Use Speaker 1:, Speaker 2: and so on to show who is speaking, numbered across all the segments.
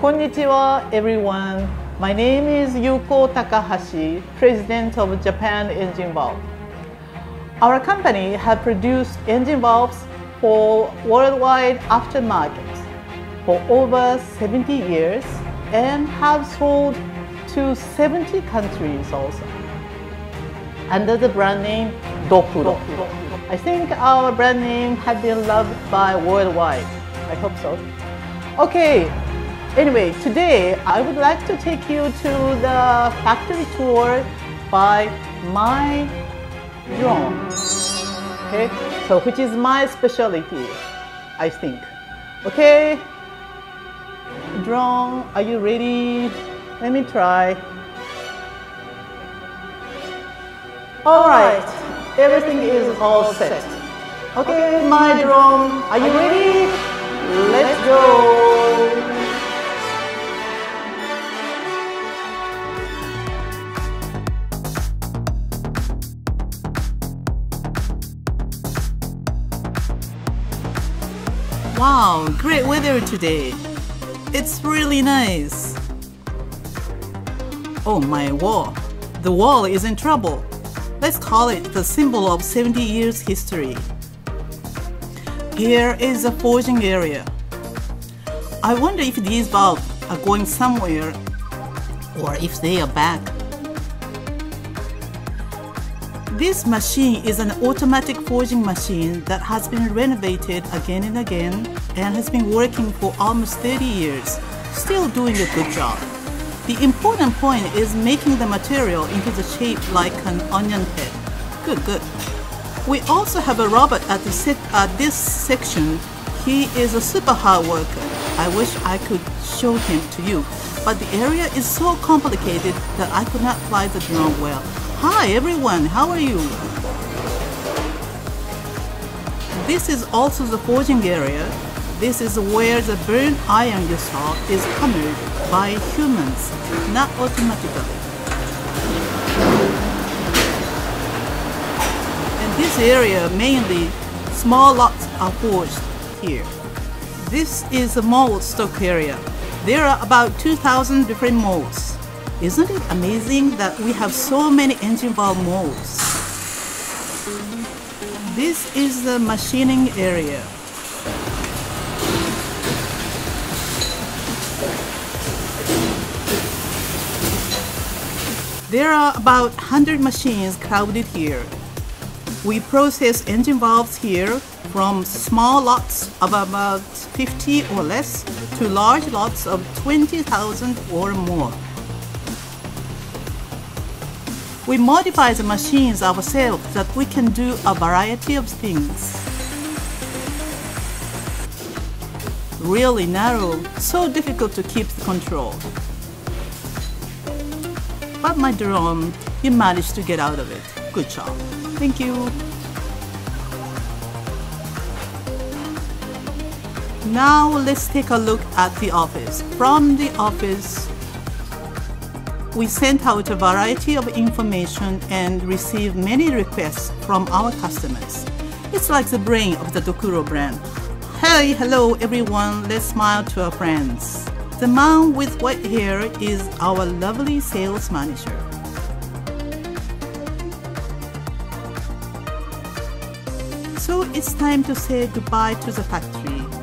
Speaker 1: Konnichiwa, everyone. My name is Yuko Takahashi, President of Japan Engine Valve. Our company has produced engine valves for worldwide aftermarket for over 70 years and have sold to 70 countries also under the brand name Dokuro. I think our brand name has been loved by worldwide. I hope so. Okay, anyway, today I would like to take you to the factory tour by my drone. Okay, so which is my specialty, I think. Okay, drone, are you ready? Let me try. All right, everything is all set. Okay, my drone, are you ready? Let's go. Wow, great weather today. It's really nice. Oh, my wall. The wall is in trouble. Let's call it the symbol of 70 years history. Here is the forging area. I wonder if these valves are going somewhere or if they are back. This machine is an automatic forging machine that has been renovated again and again and has been working for almost 30 years, still doing a good job. The important point is making the material into the shape like an onion head. Good, good. We also have a robot at, the at this section. He is a super hard worker. I wish I could show him to you, but the area is so complicated that I could not fly the drone well. Hi everyone, how are you? This is also the forging area. This is where the burnt iron you saw is hammered by humans, not automatically. In this area, mainly small lots are forged here. This is a mold stock area. There are about 2,000 different molds. Isn't it amazing that we have so many engine valve molds? This is the machining area. There are about 100 machines crowded here. We process engine valves here from small lots of about 50 or less to large lots of 20,000 or more. We modify the machines ourselves that we can do a variety of things. Really narrow, so difficult to keep the control. But my drone, you managed to get out of it. Good job. Thank you. Now let's take a look at the office. From the office, we sent out a variety of information and received many requests from our customers. It's like the brain of the Dokuro brand. Hey, hello everyone, let's smile to our friends. The man with white hair is our lovely sales manager. So it's time to say goodbye to the factory.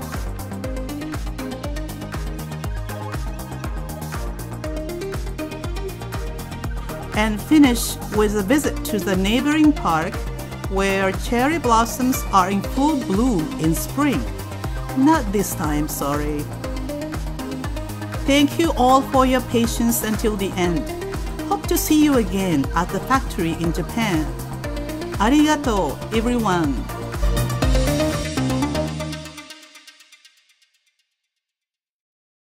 Speaker 1: And finish with a visit to the neighboring park where cherry blossoms are in full bloom in spring. Not this time, sorry. Thank you all for your patience until the end. Hope to see you again at the factory in Japan. Arigato, everyone.